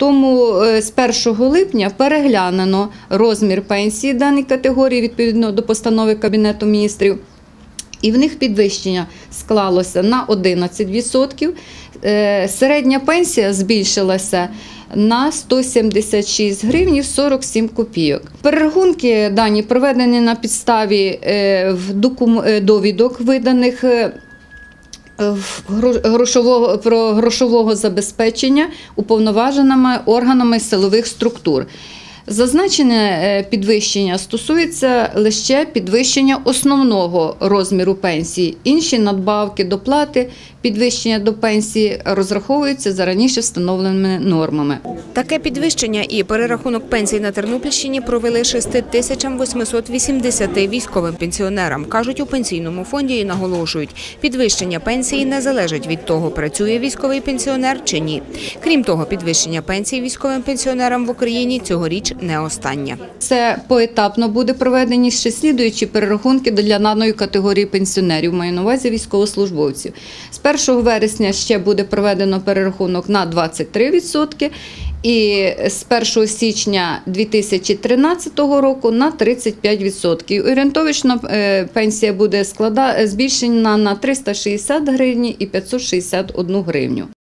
Тому е, з 1 липня переглянено розмір пенсії даній категорії відповідно до постанови Кабінету міністрів. І в них підвищення склалося на 11%. Е, Середня пенсія збільшилася на 176 гривнів 47 копійок. Перерахунки дані проведені на підставі е, довідок, виданих грошового, про грошового забезпечення уповноваженими органами силових структур. Зазначене е, підвищення стосується лише підвищення основного розміру пенсії. Інші надбавки, доплати, підвищення до пенсії розраховуються за раніше встановленими нормами. Таке підвищення і перерахунок пенсій на Тернопільщині провели 6 тисячам 880 військовим пенсіонерам, кажуть у пенсійному фонді і наголошують, підвищення пенсії не залежить від того, працює військовий пенсіонер чи ні. Крім того, підвищення пенсій військовим пенсіонерам в Україні цьогоріч не останнє. Це поетапно буде проведені ще слідуючі перерахунки для даної категорії пенсіонерів, маю на увазі військовослужбовців. З 1 вересня ще буде проведено перерахунок на 23%, і з 1 січня 2013 року на 35%. Орієнтовично е, пенсія буде збільшена на 360 гривень і 561 гривню.